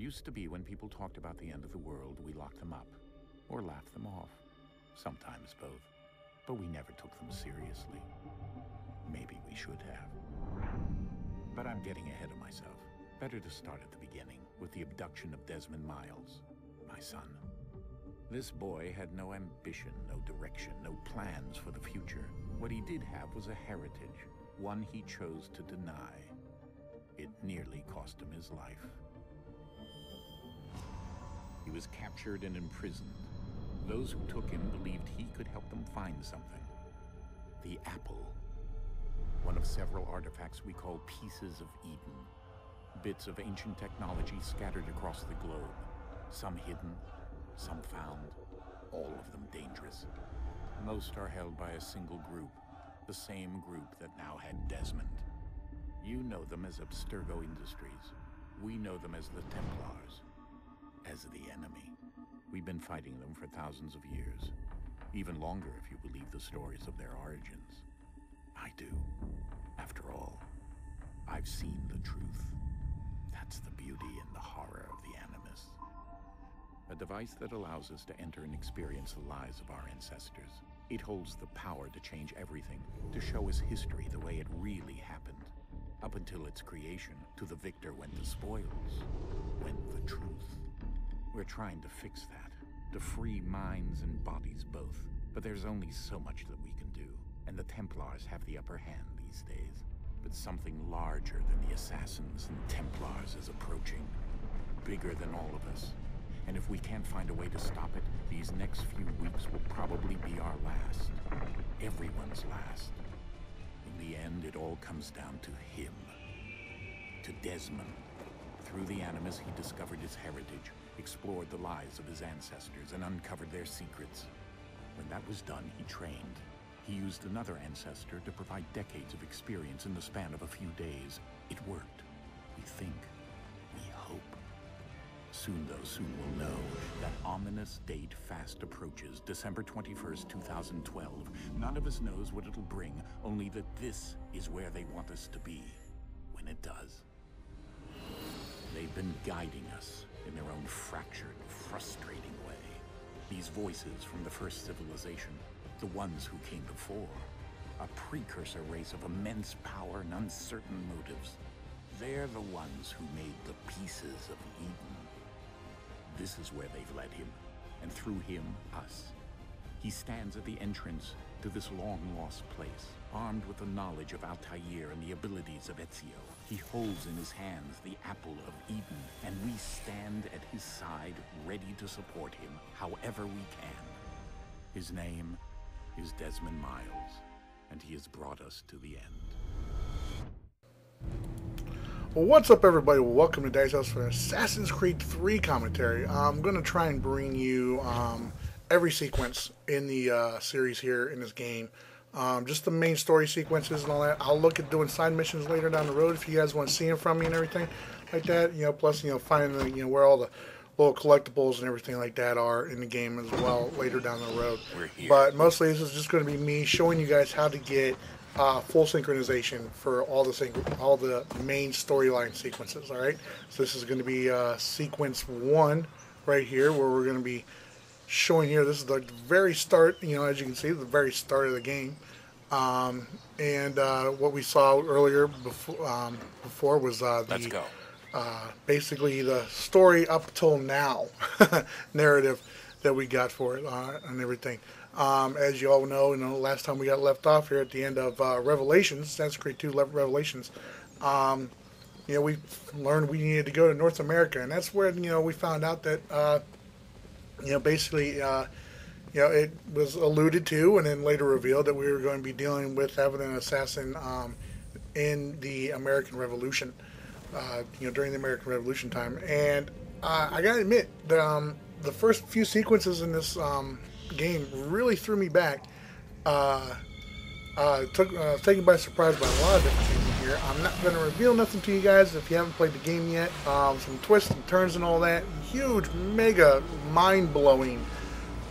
Used to be when people talked about the end of the world, we locked them up. Or laughed them off. Sometimes both. But we never took them seriously. Maybe we should have. But I'm getting ahead of myself. Better to start at the beginning, with the abduction of Desmond Miles, my son. This boy had no ambition, no direction, no plans for the future. What he did have was a heritage, one he chose to deny. It nearly cost him his life. He was captured and imprisoned. Those who took him believed he could help them find something. The apple. One of several artifacts we call Pieces of Eden. Bits of ancient technology scattered across the globe. Some hidden, some found, all of them dangerous. Most are held by a single group, the same group that now had Desmond. You know them as Abstergo Industries. We know them as the Templars, as the enemy. We've been fighting them for thousands of years. Even longer if you believe the stories of their origins. I do. After all, I've seen the truth. That's the beauty and the horror of the Animus. A device that allows us to enter and experience the lives of our ancestors. It holds the power to change everything, to show us history the way it really happened. Up until its creation, to the victor went the spoils, went the truth. We're trying to fix that, to free minds and bodies both. But there's only so much that we can do, and the Templars have the upper hand these days. But something larger than the Assassins and Templars is approaching. Bigger than all of us. And if we can't find a way to stop it, these next few weeks will probably be our last. Everyone's last. In the end, it all comes down to him. To Desmond. Through the Animus, he discovered his heritage, explored the lives of his ancestors, and uncovered their secrets. When that was done, he trained. He used another ancestor to provide decades of experience in the span of a few days. It worked. We think. We hope. Soon, though, soon we'll know that ominous date fast approaches, December 21st, 2012. None of us knows what it'll bring, only that this is where they want us to be when it does. They've been guiding us in their own fractured, frustrating way. These voices from the first civilization, the ones who came before, a precursor race of immense power and uncertain motives. They're the ones who made the pieces of Eden. This is where they've led him, and through him, us. He stands at the entrance to this long-lost place, armed with the knowledge of Altair and the abilities of Ezio. He holds in his hands the apple of Eden, and we stand at his side, ready to support him however we can. His name is Desmond Miles, and he has brought us to the end. What's up, everybody? Welcome to Daddy's House for Assassin's Creed 3 commentary. I'm going to try and bring you um, every sequence in the uh, series here in this game. Um, just the main story sequences and all that. I'll look at doing side missions later down the road if you guys want to see them from me and everything like that. You know, plus you know finding the, you know where all the little collectibles and everything like that are in the game as well later down the road. But mostly this is just going to be me showing you guys how to get uh, full synchronization for all the synch- all the main storyline sequences. All right, so this is going to be uh, sequence one right here, where we're going to be showing here. This is the very start. You know, as you can see, the very start of the game. Um, and uh, what we saw earlier before um, before was uh, the uh, basically the story up till now narrative that we got for it uh, and everything. Um, as you all know, you know, last time we got left off here at the end of uh, Revelations, Assassin's Creed 2 Le- Revelations, um, you know, we learned we needed to go to North America, and that's where, you know, we found out that, uh, you know, basically, uh, you know, it was alluded to and then later revealed that we were going to be dealing with having an assassin um, in the American Revolution, uh, you know, during the American Revolution time. And uh, I gotta admit, the, um, the first few sequences in this um, game really threw me back. Uh, uh, took uh, taken by surprise by a lot of different things in here. I'm not going to reveal nothing to you guys if you haven't played the game yet. Um, some twists and turns and all that. Huge, mega, mind blowing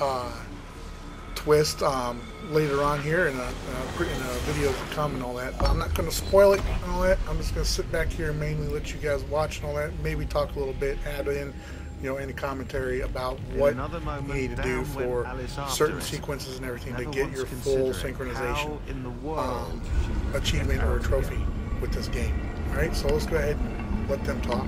uh, twist um, later on here in a, in a video to come and all that. But I'm not going to spoil it and all that. I'm just going to sit back here and mainly let you guys watch and all that. Maybe talk a little bit, add in, you know, any commentary about what you need to do for certain sequences and everything to get your full synchronization um, achievement or trophy with this game. All right, so let's go ahead and let them talk.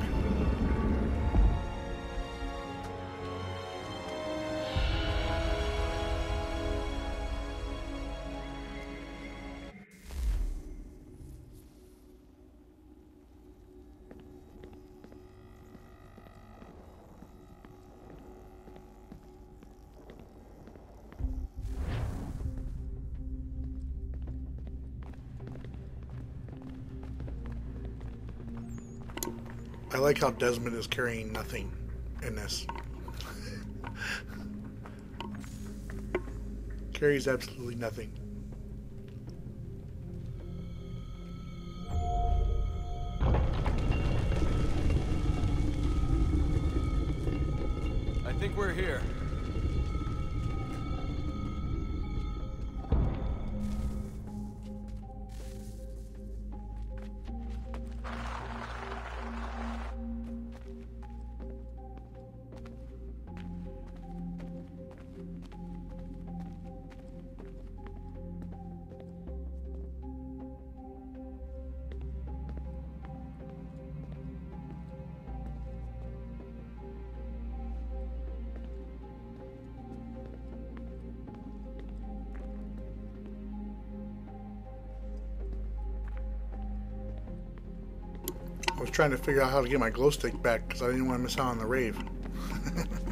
I like how Desmond is carrying nothing in this. Carries absolutely nothing. Trying to figure out how to get my glow stick back because I didn't want to miss out on the rave.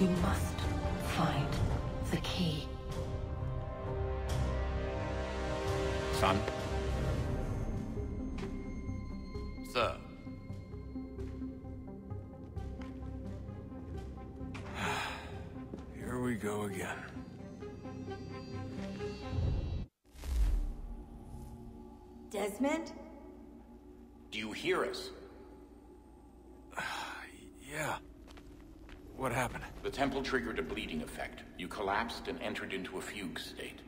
You must find the key. Son, Sir. Here we go again. Desmond? do you hear us? Yeah. What happened? The temple triggered a bleeding effect. You collapsed and entered into a fugue state.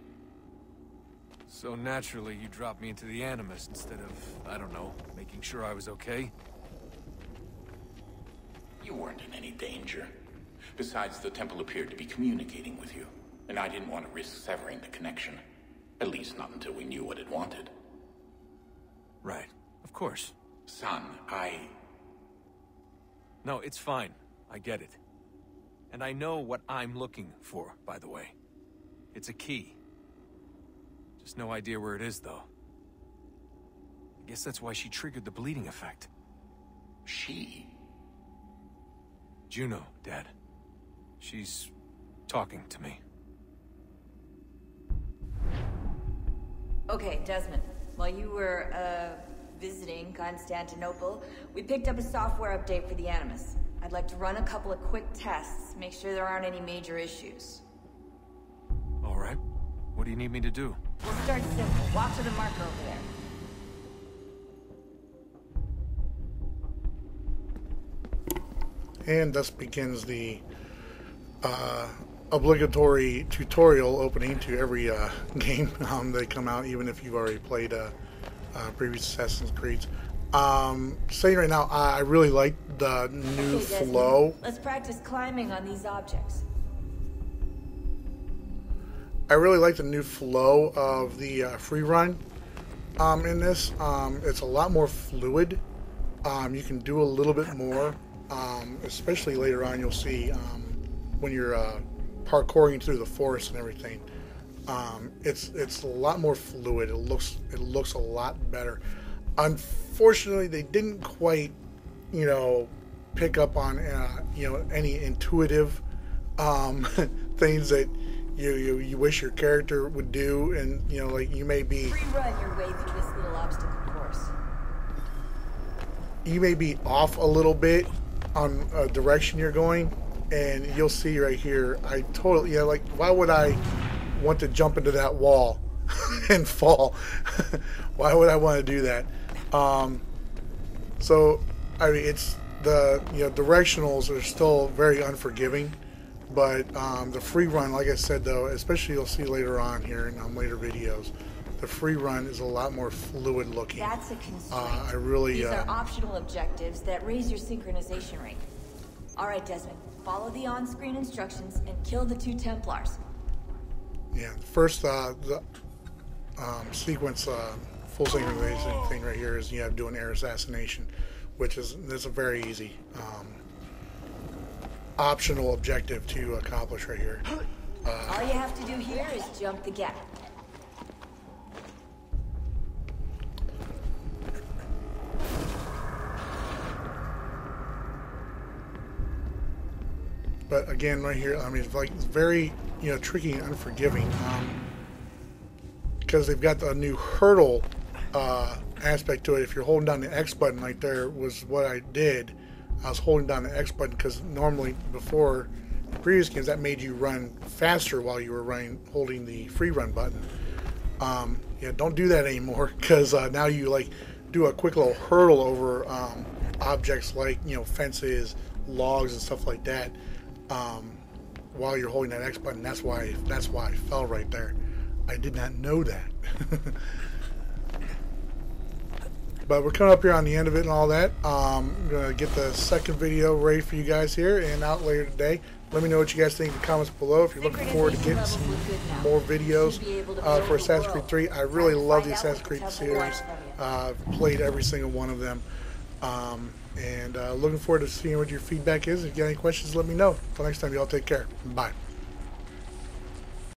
So naturally, you dropped me into the Animus instead of, I don't know, making sure I was okay? You weren't in any danger. Besides, the temple appeared to be communicating with you, and I didn't want to risk severing the connection. At least not until we knew what it wanted. Right. Of course. Son, I... No, it's fine. I get it. And I know what I'm looking for, by the way. It's a key. Just no idea where it is, though. I guess that's why she triggered the bleeding effect. She? Juno, Dad. She's talking to me. Okay, Desmond. While you were, uh, visiting Constantinople, we picked up a software update for the Animus. I'd like to run a couple of quick tests, make sure there aren't any major issues. All right. What do you need me to do? We'll start simple. Walk to the marker over there. And thus begins the uh, obligatory tutorial opening to every uh, game um, they come out, even if you've already played uh, uh, previous Assassin's Creeds. Um, saying right now, I really like the new Okay, flow. Let's practice climbing on these objects. I really like the new flow of the uh, free run um, in this. Um, it's a lot more fluid. Um, you can do a little bit more, um, especially later on. You'll see um, when you're uh, parkouring through the forest and everything. Um, it's it's a lot more fluid. It looks it looks a lot better. Unfortunately, they didn't quite, you know, pick up on uh, you know any intuitive um, things that you, you you wish your character would do, and you know like you may be Free run your way through this little obstacle course. you may be off a little bit on a direction you're going, and you'll see right here. I totally yeah, like why would I want to jump into that wall and fall? why would I want to do that? Um, so I mean, it's the you know directionals are still very unforgiving, but um, the free run, like I said though, especially you'll see later on here in um, later videos, the free run is a lot more fluid looking. That's a constraint. Uh, I really, These uh, are optional objectives that raise your synchronization rate. All right, Desmond. Follow the on-screen instructions and kill the two Templars. Yeah, first uh, the um, sequence uh, full synchronization thing right here is you have doing air assassination, which is this is a very easy um, optional objective to accomplish right here. All you have to do here is jump the gap. But again, right here, I mean, it's like it's very you know tricky and unforgiving because they've got a new hurdle uh, aspect to it. If you're holding down the X button right there, was what I did. I was holding down the X button because normally before previous games that made you run faster while you were running holding the free run button. Um, yeah, don't do that anymore because uh, now you like do a quick little hurdle over um, objects like you know fences, logs, and stuff like that um, while you're holding that X button. That's why that's why I fell right there. I did not know that. but we're coming up here on the end of it and all that. Um, I'm gonna get the second video ready for you guys here and out later today. Let me know what you guys think in the comments below. If you're looking forward to getting some more videos uh, for Assassin's Creed 3, I really love the Assassin's Creed series. Uh, I've played every single one of them. Um, and uh, looking forward to seeing what your feedback is. If you got any questions, let me know. Until next time, y'all take care. Bye.